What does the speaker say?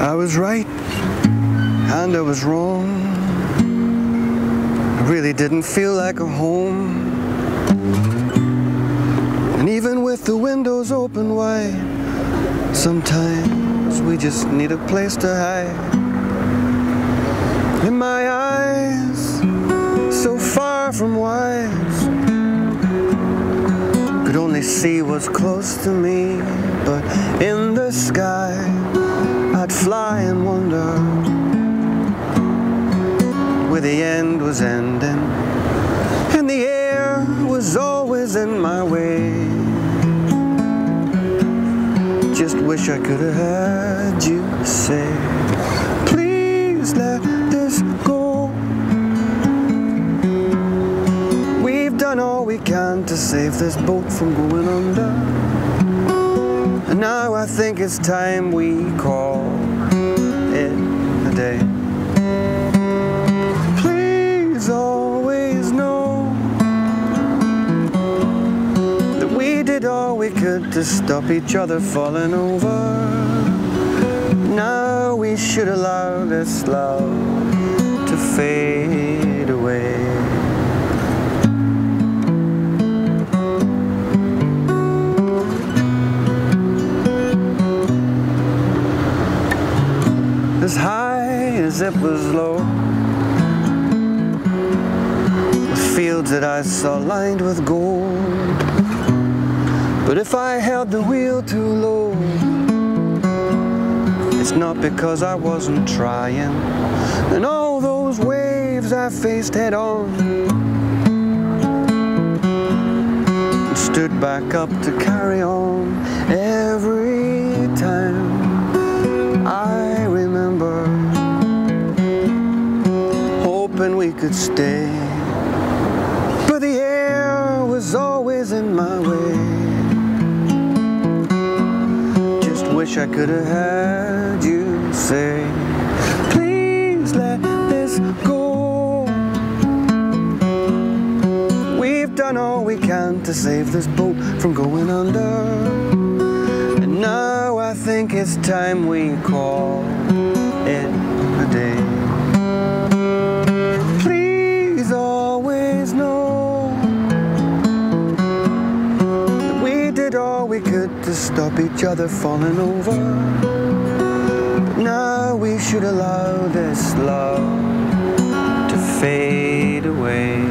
I was right and I was wrong. I really didn't feel like a home. And even with the windows open wide, sometimes we just need a place to hide. In my from wise, could only see what's close to me, but in the sky, I'd fly and wonder where the end was ending, and the air was always in my way. Just wish I could have had you say, please let this go. Save this boat from going under. And now I think it's time we call it a day. Please always know that we did all we could to stop each other falling over. Now we should allow this love to fade as high as it was low. The fields that I saw lined with gold. But if I held the wheel too low, it's not because I wasn't trying. And all those waves I faced head on. Stood back up to carry on every time. Stay, but the air was always in my way. Just wish I could have had you say, please let this go. We've done all we can to save this boat from going under. And now I think it's time we call it a day. We could to stop each other falling over. But now we should allow this love to fade away.